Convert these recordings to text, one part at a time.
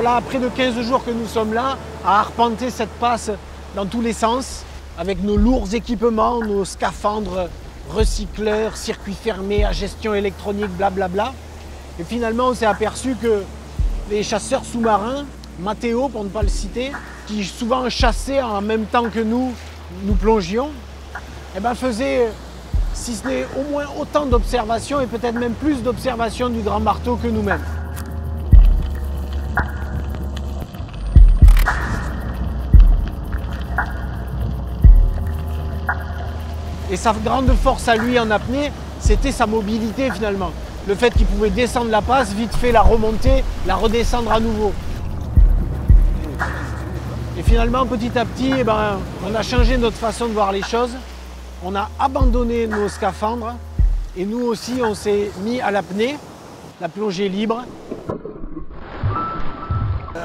voilà près de 15 jours que nous sommes là, à arpenter cette passe dans tous les sens, avec nos lourds équipements, nos scaphandres recycleurs, circuits fermés à gestion électronique, blablabla. Et finalement, on s'est aperçu que les chasseurs sous-marins, Matteo pour ne pas le citer, qui souvent chassaient en même temps que nous, nous plongions, eh ben faisaient, si ce n'est au moins autant d'observations et peut-être même plus d'observations du grand marteau que nous-mêmes. Et sa grande force à lui en apnée, c'était sa mobilité finalement. Le fait qu'il pouvait descendre la passe, vite fait la remonter, la redescendre à nouveau. Et finalement, petit à petit, eh ben, on a changé notre façon de voir les choses. On a abandonné nos scaphandres et nous aussi, on s'est mis à l'apnée, la plongée libre.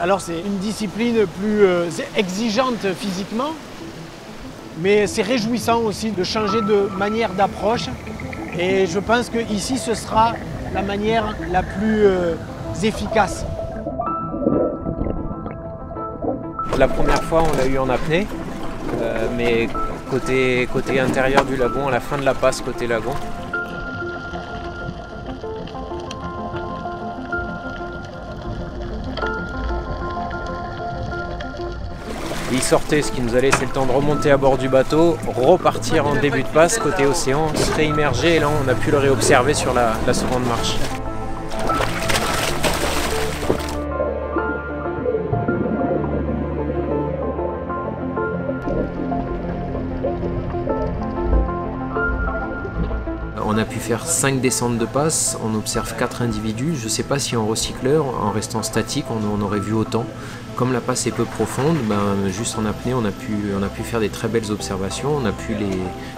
Alors c'est une discipline plus euh, exigeante physiquement, mais c'est réjouissant aussi de changer de manière d'approche. Et je pense qu'ici, ce sera la manière la plus euh, efficace. La première fois, on l'a eu en apnée, euh, mais côté, côté intérieur du lagon, à la fin de la passe côté lagon. Il sortait, ce qui nous a laissé le temps de remonter à bord du bateau, repartir en début de passe côté océan, se réimmerger et là on a pu le réobserver sur la, la seconde marche. On a pu faire 5 descentes de passe, on observe 4 individus. Je ne sais pas si en recycleur, en restant statique, on, aurait vu autant. Comme la passe est peu profonde, ben, juste en apnée, on a, pu, faire des très belles observations. On a pu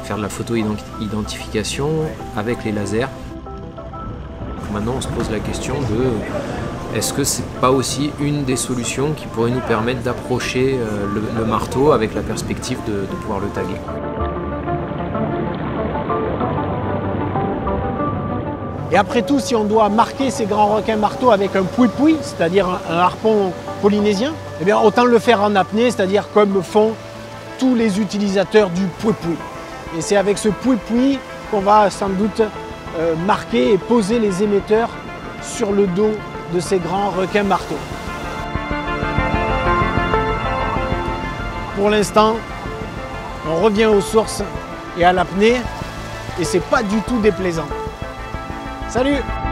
faire de la photo-identification avec les lasers. Maintenant, on se pose la question de est-ce que c'est pas aussi une des solutions qui pourrait nous permettre d'approcher euh, le, marteau avec la perspective de pouvoir le taguer? Et après tout, si on doit marquer ces grands requins marteaux avec un poui-poui, c'est-à-dire un, harpon polynésien, eh bien autant le faire en apnée, c'est-à-dire comme font tous les utilisateurs du poui-poui. Et c'est avec ce poui-poui qu'on va sans doute euh, marquer et poser les émetteurs sur le dos de ces grands requins marteaux. Pour l'instant, on revient aux sources et à l'apnée, et c'est pas du tout déplaisant. Salut